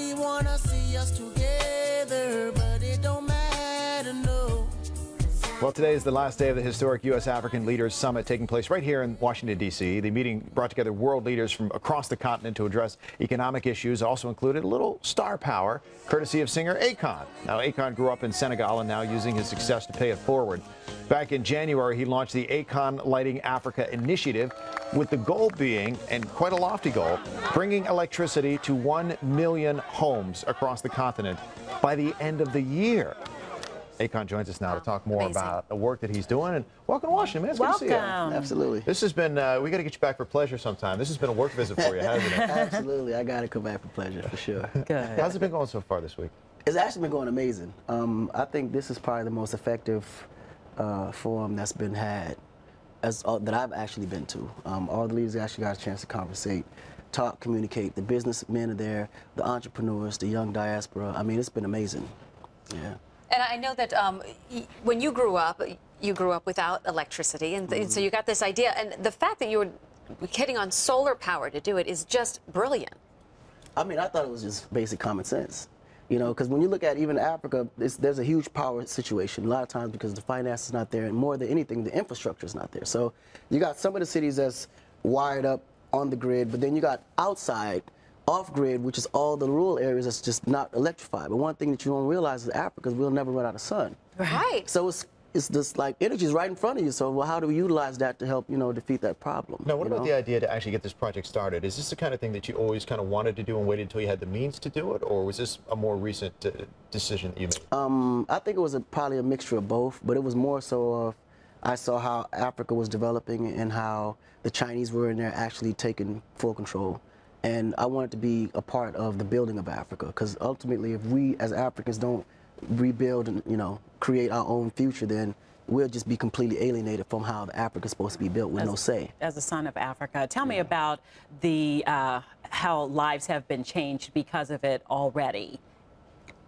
Everybody wanna see us together, Well, today is the last day of the historic U.S. African Leaders Summit taking place right here in Washington, D.C. The meeting brought together world leaders from across the continent to address economic issues. Also included a little star power, courtesy of singer Akon. Now, Akon grew up in Senegal and now using his success to pay it forward. Back in January, he launched the Akon Lighting Africa initiative, with the goal being, and quite a lofty goal, bringing electricity to 1 million homes across the continent by the end of the year. Akon joins us now to talk more Amazing. about the work that he's doing. And welcome to Washington, man. It's good to see you. Absolutely. This has been, uh, we got to get you back for pleasure sometime. This has been a work visit for you, hasn't it? Absolutely. I got to come back for pleasure, for sure. Good. How's it been going so far this week? It's actually been going amazing. Um, I think this is probably the most effective uh, forum that's been had as uh, that I've actually been to. Um, all the leaders actually got a chance to conversate, talk, communicate. The businessmen are there, the entrepreneurs, the young diaspora. I mean, it's been amazing. Yeah. And I know that um, y- when you grew up, you grew up without electricity, and, th- so you got this idea. And the fact that you were hitting on solar power to do it is just brilliant. I mean, I thought it was just basic common sense. You know, because when you look at even Africa, it's, there's a huge power situation. A lot of times because the finance is not there, and more than anything, the infrastructure is not there. So you got some of the cities that's wired up on the grid, but then you got outside, off grid, which is all the rural areas that's just not electrified. But one thing that you don't realize is Africa we'll never run out of sun. Right. So it's it's just like energy is right in front of you. So well, how do we utilize that to help you know defeat that problem? Now, what about know? the idea to actually get this project started? Is this the kind of thing that you always kind of wanted to do and waited until you had the means to do it, or was this a more recent uh, decision that you made? Um, I think it was a, probably a mixture of both, but it was more so of I saw how Africa was developing and how the Chinese were in there actually taking full control. And I wanted to be a part of the building of Africa because ultimately, if we as Africans don't rebuild and you know create our own future, then we'll just be completely alienated from how the Africa's supposed to be built with no say. as a son of Africa. Tell me about the uh, how lives have been changed because of it already.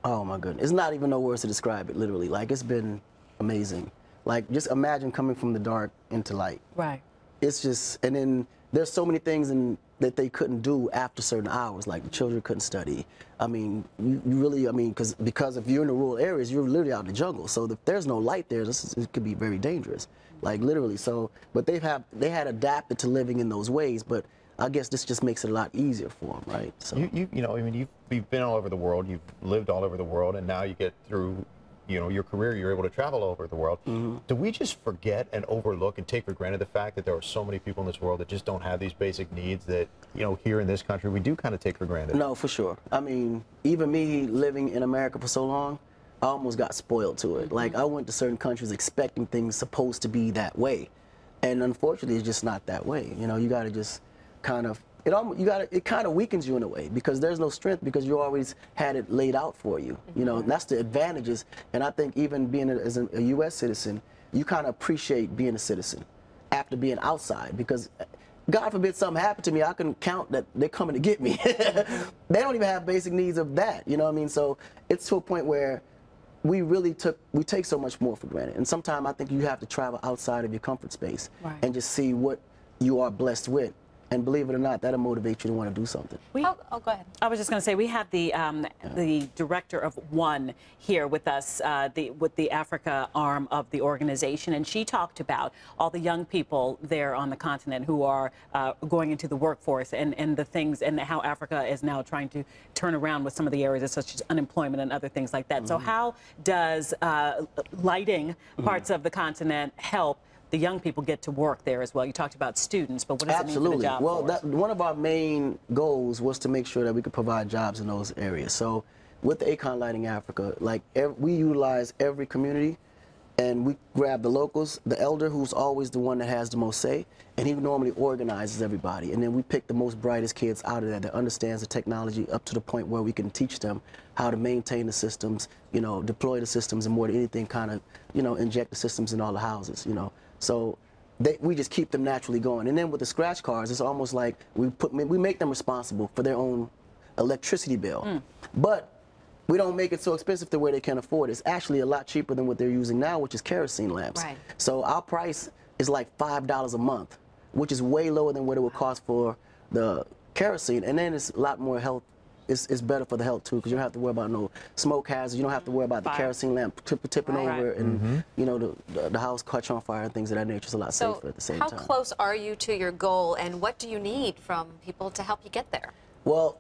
Oh my goodness. It's not even no words to describe it, literally. Like, it's been amazing. Like, just imagine coming from the dark into light. Right. It's just, and then there's so many things in, that they couldn't do after certain hours. Like, the children couldn't study. I mean, you really, I mean, because because if you're in the rural areas, you're literally out in the jungle. So if there's no light there, this is, it could be very dangerous. Like, literally. So, but they've have, they had adapted to living in those ways, but I guess this just makes it a lot easier for them, right? So. You, you, you know, I mean, you've, you've been all over the world, you've lived all over the world, and now you get through, you know, your career, you're able to travel all over the world. Mm-hmm. Do we just forget and overlook and take for granted the fact that there are so many people in this world that just don't have these basic needs that, you know, here in this country we do kind of take for granted? No, for sure. I mean, even me living in America for so long, I almost got spoiled to it. Like I went to certain countries expecting things supposed to be that way, and unfortunately, it's just not that way. You know, you got to just kind of it almost you got it kind of weakens you in a way because there's no strength because you always had it laid out for you. You know, and that's the advantages. And I think even being a, as a, a U.S. citizen, you kind of appreciate being a citizen after being outside because uh, God forbid something happened to me, I can count that they're coming to get me. they don't even have basic needs of that, you know what I mean? So it's to a point where we really took we take so much more for granted. And sometimes I think you have to travel outside of your comfort space Right. and just see what you are blessed with. And believe it or not, that'll motivate you to want to do something. We, Oh, oh, go ahead. I was just going to say we have the um, the director of One here with us, uh, the with the Africa arm of the organization, and she talked about all the young people there on the continent who are uh, going into the workforce and, and the things and how Africa is now trying to turn around with some of the areas such as unemployment and other things like that. So how does uh, lighting parts of the continent help? The young people get to work there as well. You talked about students, but what does it mean for the Absolutely. job Well, that, one of our main goals was to make sure that we could provide jobs in those areas. So, with the Akon Lighting Africa, like ev- we utilize every community, and we grab the locals, the elder who's always the one that has the most say, and he normally organizes everybody. And then we pick the most brightest kids out of there that understands the technology up to the point where we can teach them how to maintain the systems, you know, deploy the systems, and more than anything, kind of, you know, inject the systems in all the houses, you know. So they, we just keep them naturally going. And then with the scratch cards, it's almost like we put we make them responsible for their own electricity bill, mm. but we don't make it so expensive to where they can't afford it. It's actually a lot cheaper than what they're using now, which is kerosene lamps. Right. So our price is like five dollars a month, which is way lower than what it would cost for the kerosene, and then it's a lot more health it's, it's better for the health too because you don't have to worry about no smoke hazards. You don't have to worry about the Fire. kerosene lamp tip, tipping Right. over and Mm-hmm. you know the, the the house catch on fire and things of that nature. It's a lot So, safer at the same how time. How close are you to your goal, and what do you need from people to help you get there? Well,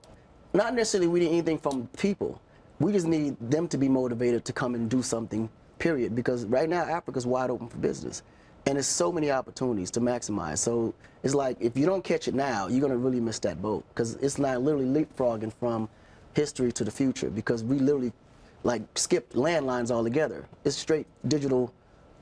not necessarily we need anything from people. We just need them to be motivated to come and do something, period. Because right now, Africa's wide open for business. And there's so many opportunities to maximize. So it's like if you don't catch it now, you're going to really miss that boat. Because it's not literally leapfrogging from history to the future. Because we literally like skipped landlines altogether. It's straight digital.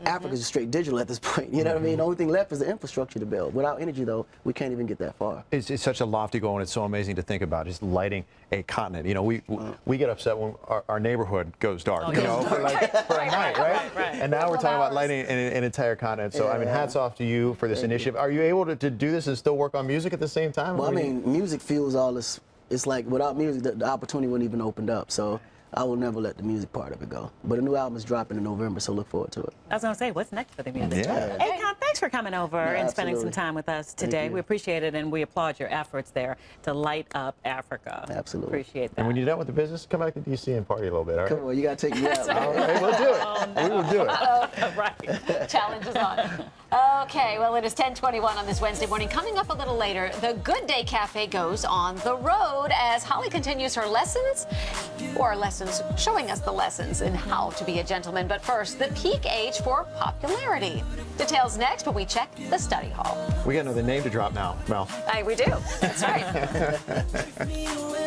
Mm-hmm. Africa's just straight digital at this point. You know what I mean? Mm-hmm. The only thing left is the infrastructure to build. Without energy, though, we can't even get that far. It's, it's such a lofty goal, and it's so amazing to think about. Just lighting a continent. You know, we we mm. get upset when our, our neighborhood goes dark. Oh, you know, for like for a night, right? right. And now we're Couple of talking about lighting an, an entire continent. So I mean, hats off to you for this initiative. Are you able to, to do this and still work on music at the same time? Well, I What do you- mean, music fuels all this. It's like without music, the, the opportunity wouldn't even opened up. So I will never let the music part of it go. But a new album is dropping in November, so look forward to it. I was going to say, what's next for the music? Yeah. Akon, thanks for coming over and spending some time with us today. We appreciate it, and we applaud your efforts there to light up Africa. Absolutely. Appreciate that. and when you're done with the business, come back to DC and party a little bit. All right. Come on, you gotta take me out. All right, we'll do it. Oh, we will do it. right. Challenge is on. Okay, well, it is 1021 on this Wednesday morning. Coming up a little later, the Good Day Cafe goes on the road as Holly continues her lessons, or lessons, showing us the lessons in how to be a gentleman. But first, the peak age for popularity. Details next, but we check the study hall. We got another name to drop now, Mel. Aye, we do. That's right.